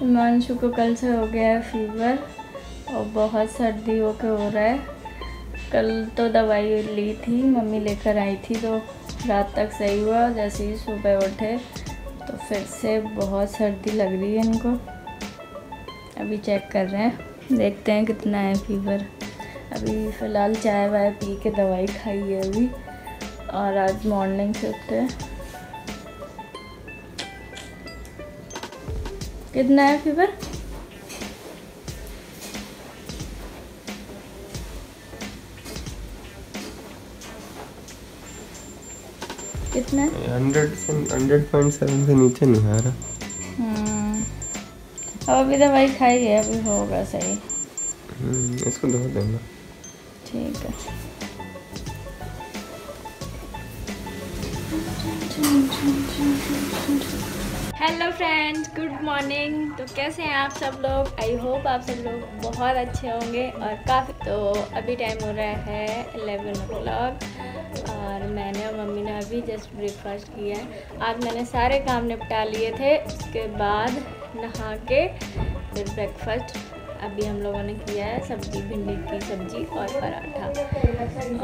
हिमांशु को कल से हो गया है फीवर और बहुत सर्दी होके हो रहा है। कल तो दवाई ली थी, मम्मी लेकर आई थी तो रात तक सही हुआ जैसे ही सुबह उठे तो फिर से बहुत सर्दी लग रही है इनको। अभी चेक कर रहे हैं, देखते हैं कितना है फीवर अभी फ़िलहाल चाय वाय पी के दवाई खाई है अभी और आज मॉर्निंग से उठते हैं। कितना है फीवर कितना हंड्रेड से हंड्रेड पॉइंट सेवन से नीचे नहीं आ रहा। हम्म, अब अभी दवाई खाई है अभी होगा सही। हम्म, इसको धो देना। ठीक है। हेलो फ्रेंड्स गुड मॉर्निंग तो कैसे हैं आप सब लोग? आई होप आप सब लोग बहुत अच्छे होंगे और काफ़ी तो अभी टाइम हो रहा है एलेवन ओ और मैंने और मम्मी ने अभी जस्ट ब्रेकफास्ट किया है। आज मैंने सारे काम निपटा लिए थे। उसके बाद नहा के फिर ब्रेकफास्ट अभी हम लोगों ने किया है सब्ज़ी भिंडी की सब्ज़ी और पराठा।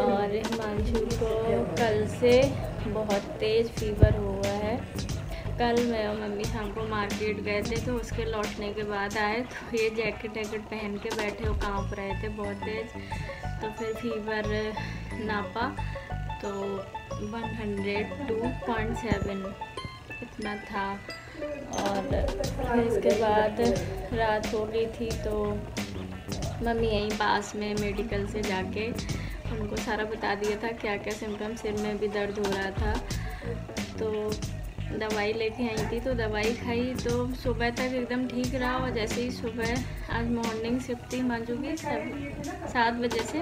और हिमांशु को कल से बहुत तेज़ फीवर हुआ है। कल मैं और मम्मी शाम को मार्केट गए थे तो उसके लौटने के बाद आए तो ये जैकेट वैकेट पहन के बैठे वो काँप रहे थे बहुत तेज़। तो फिर फीवर नापा तो 102.7 इतना था। और फिर इसके बाद रात हो गई थी तो मम्मी यहीं पास में मेडिकल से जाके उनको सारा बता दिया था क्या क्या सिम्टम सिर में भी दर्द हो रहा था। तो दवाई लेके आई थी तो दवाई खाई तो सुबह तक एकदम ठीक रहा और जैसे ही सुबह आज मॉर्निंग शिफ्ट थी मंजू सब सात बजे से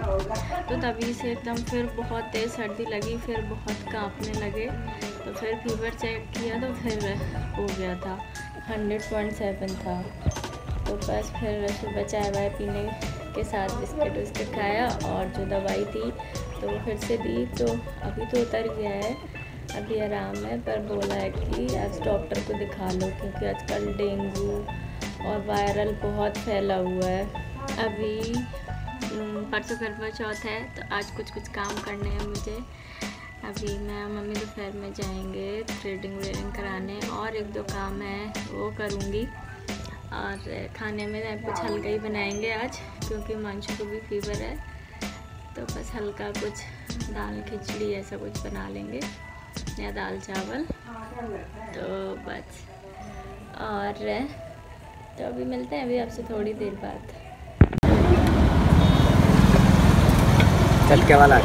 तो तभी से एकदम फिर बहुत तेज़ सर्दी लगी, फिर बहुत कांपने लगे तो फिर फीवर चेक किया तो फिर हो गया था हंड्रेड पॉइंट सेवन था। तो बस फिर सुबह चाय वाय पीने के साथ बिस्किट विस्किट खाया और जो दवाई थी तो वो फिर से दी तो अभी तो उतर गया है। अभी आराम है, पर बोला है कि आज डॉक्टर को दिखा लो, क्योंकि आजकल डेंगू और वायरल बहुत फैला हुआ है। अभी परसों करवा चौथ है तो आज कुछ कुछ काम करने हैं मुझे। अभी मैं मम्मी दोपहर में जाएँगे थ्रेडिंग व्रेडिंग कराने, और एक दो काम है, वो करूँगी। और खाने में कुछ हल्का ही बनाएँगे आज, क्योंकि मांशु को भी फीवर है। तो बस हल्का कुछ दाल खिचड़ी ऐसा कुछ बना लेंगे। या दाल चावल। तो बस। और तो अभी मिलते हैं अभी आपसे थोड़ी देर बाद। चटके वाला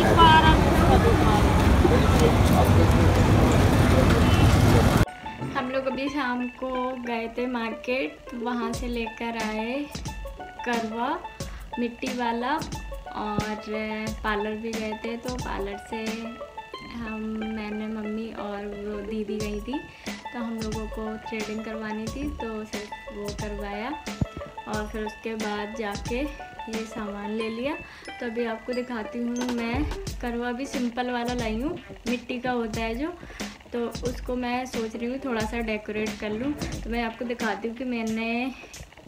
हम लोग अभी शाम को गए थे मार्केट। वहाँ से लेकर आए करवा मिट्टी वाला। और पार्लर भी गए थे तो पार्लर से हम मैंने मम्मी और वो दीदी गई थी तो हम लोगों को थ्रेडिंग करवानी थी तो सिर्फ़ वो करवाया और फिर उसके बाद जाके ये सामान ले लिया। तो अभी आपको दिखाती हूँ, मैं करवा भी सिंपल वाला लाई हूँ, मिट्टी का होता है जो तो उसको मैं सोच रही हूँ थोड़ा सा डेकोरेट कर लूँ। तो मैं आपको दिखाती हूँ कि मैंने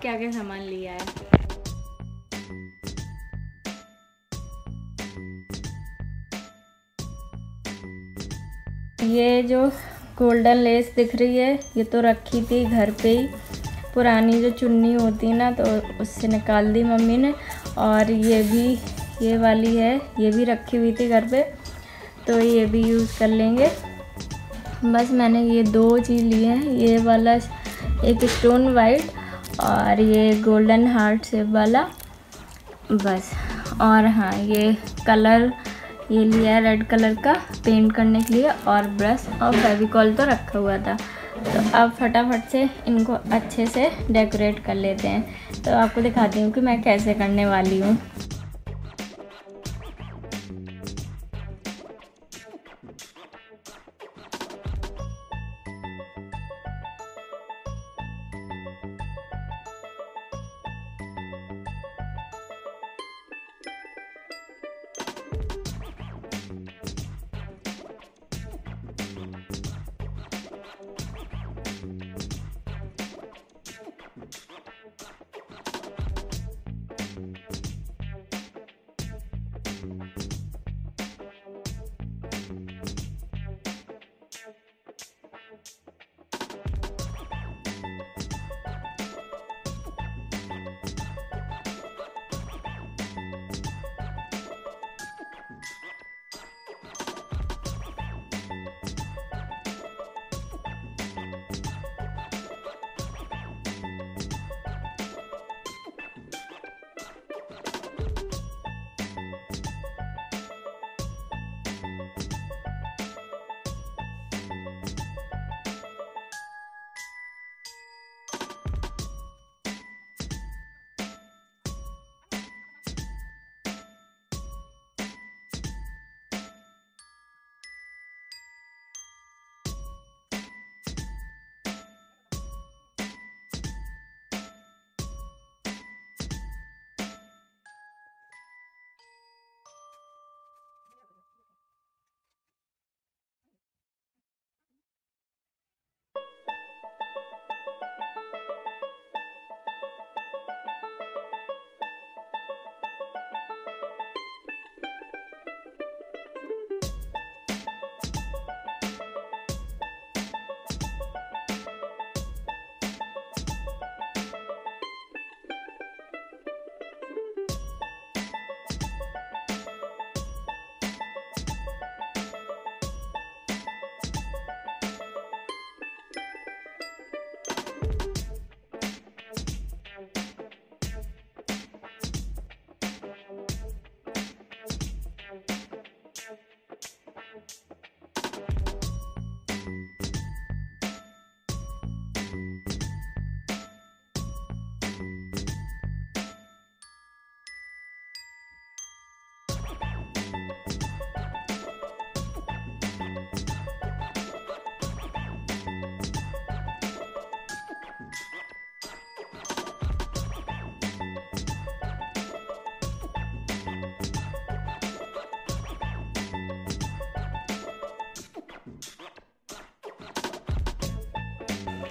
क्या क्या सामान लिया है। ये जो गोल्डन लेस दिख रही है, ये तो रखी थी घर पे ही। पुरानी जो चुन्नी होती ना तो उससे निकाल दी मम्मी ने। और ये भी, ये वाली है, ये भी रखी हुई थी घर पे तो ये भी यूज़ कर लेंगे। बस मैंने ये दो चीज़ लिए हैं, ये वाला एक स्टोन वाइट और ये गोल्डन हार्ट शेप वाला। बस, और हाँ ये कलर ये लिया है रेड कलर का पेंट करने के लिए और ब्रश और फेविकॉल तो रखा हुआ था। तो अब फटाफट से इनको अच्छे से डेकोरेट कर लेते हैं। तो आपको दिखाती हूँ कि मैं कैसे करने वाली हूँ।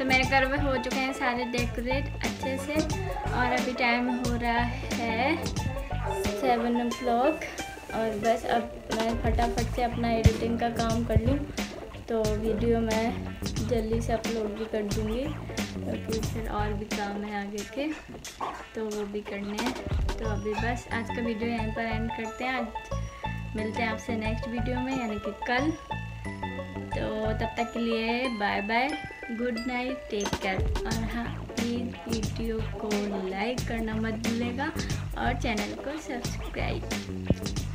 मेरे घर में हो चुके हैं सारे डेकोरेट अच्छे से। और अभी टाइम हो रहा है सेवन ओ क्लॉक और बस अब मैं फटाफट से अपना एडिटिंग का काम कर लूँ। तो वीडियो मैं जल्दी से अपलोड भी कर दूँगी। क्योंकि फिर और भी काम है आगे के तो वो भी करने हैं। तो अभी बस आज का वीडियो यहीं पर एंड करते हैं। आज मिलते हैं आपसे नेक्स्ट वीडियो में, यानी कि कल। तो तब तक के लिए bye bye good night, take care. और हाँ प्लीज़ वीडियो को लाइक करना मत भूलेगा और चैनल को सब्सक्राइब।